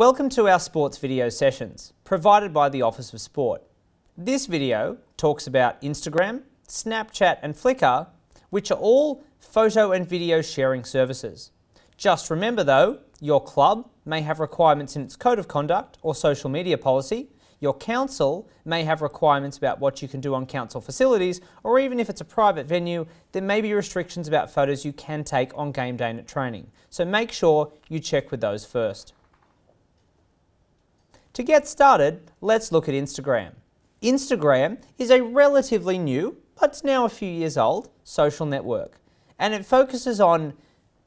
Welcome to our sports video sessions, provided by the Office of Sport. This video talks about Instagram, Snapchat and Flickr, which are all photo and video sharing services. Just remember though, your club may have requirements in its code of conduct or social media policy, your council may have requirements about what you can do on council facilities, or even if it's a private venue, there may be restrictions about photos you can take on game day and at training. So make sure you check with those first. To get started, let's look at Instagram. Instagram is a relatively new, but now a few years old, social network. And it focuses on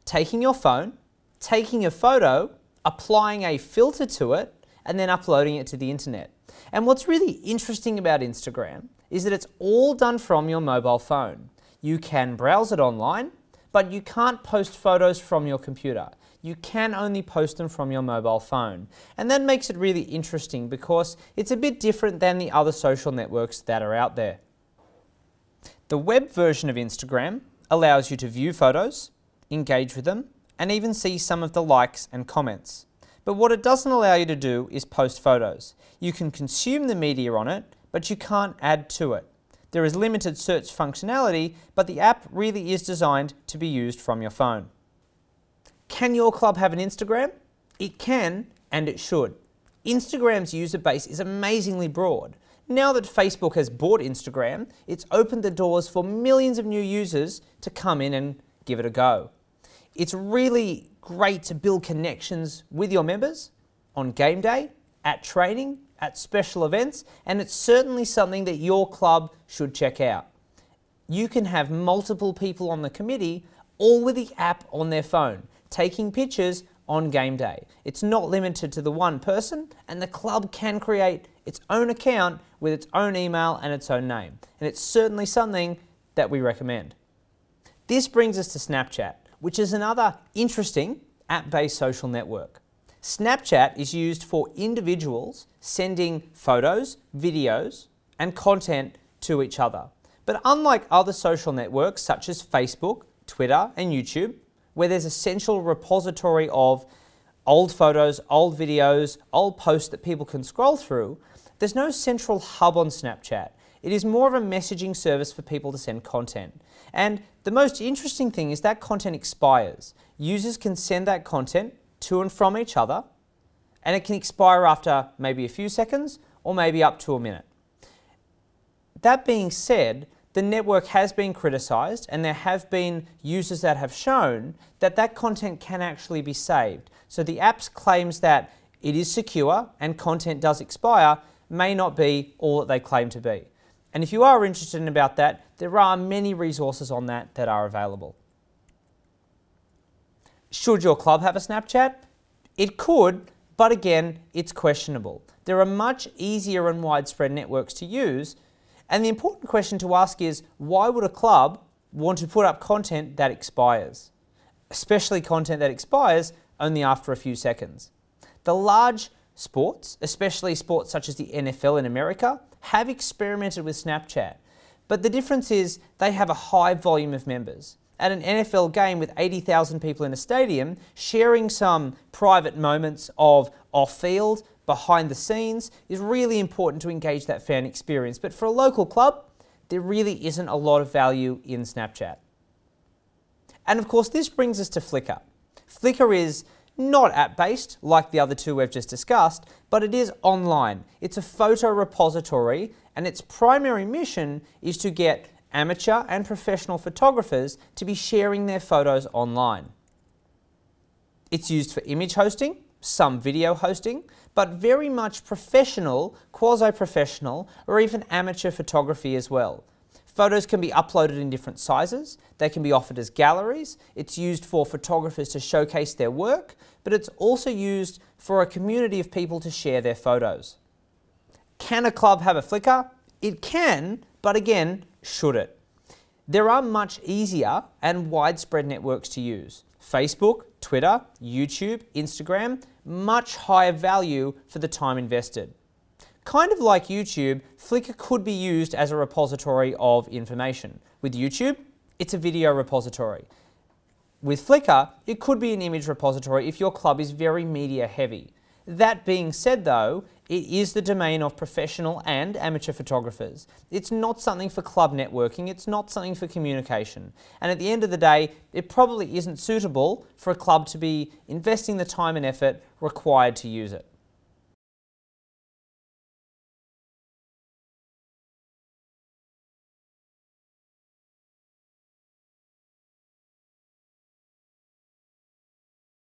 taking your phone, taking a photo, applying a filter to it, and then uploading it to the internet. And what's really interesting about Instagram is that it's all done from your mobile phone. You can browse it online, but you can't post photos from your computer. You can only post them from your mobile phone. And that makes it really interesting because it's a bit different than the other social networks that are out there. The web version of Instagram allows you to view photos, engage with them, and even see some of the likes and comments. But what it doesn't allow you to do is post photos. You can consume the media on it, but you can't add to it. There is limited search functionality, but the app really is designed to be used from your phone. Can your club have an Instagram? It can, and it should. Instagram's user base is amazingly broad. Now that Facebook has bought Instagram, it's opened the doors for millions of new users to come in and give it a go. It's really great to build connections with your members on game day, at training, at special events, and it's certainly something that your club should check out. You can have multiple people on the committee, all with the app on their phone, taking pictures on game day. It's not limited to the one person, and the club can create its own account with its own email and its own name. And it's certainly something that we recommend. This brings us to Snapchat which is another interesting app-based social network. Snapchat is used for individuals sending photos, videos, and content to each other. But unlike other social networks such as Facebook, Twitter, and YouTube, where there's a central repository of old photos, old videos, old posts that people can scroll through, there's no central hub on Snapchat. It is more of a messaging service for people to send content. And the most interesting thing is that content expires. Users can send that content to and from each other, and it can expire after maybe a few seconds or maybe up to a minute. That being said, the network has been criticized and there have been users that have shown that that content can actually be saved. So the app's claims that it is secure and content does expire may not be all that they claim to be. And if you are interested in about that, there are many resources on that that are available. Should your club have a Snapchat? It could, but again, it's questionable. There are much easier and widespread networks to use, and the important question to ask is why would a club want to put up content that expires? Especially content that expires only after a few seconds. The large sports, especially sports such as the NFL in America, have experimented with Snapchat. But the difference is they have a high volume of members. At an NFL game with 80,000 people in a stadium, sharing some private moments of off field, behind the scenes, is really important to engage that fan experience. But for a local club, there really isn't a lot of value in Snapchat. And of course, this brings us to Flickr. Flickr is not app-based like the other two we've just discussed, but it is online. It's a photo repository and its primary mission is to get amateur and professional photographers to be sharing their photos online. It's used for image hosting, some video hosting, but very much professional, quasi-professional, or even amateur photography as well. Photos can be uploaded in different sizes. They can be offered as galleries. It's used for photographers to showcase their work, but it's also used for a community of people to share their photos. Can a club have a Flickr? It can, but again, should it? There are much easier and widespread networks to use. Facebook, Twitter, YouTube, Instagram, much higher value for the time invested. Kind of like YouTube, Flickr could be used as a repository of information. With YouTube, it's a video repository. With Flickr, it could be an image repository if your club is very media heavy. That being said, though, it is the domain of professional and amateur photographers. It's not something for club networking, it's not something for communication. And at the end of the day, it probably isn't suitable for a club to be investing the time and effort required to use it.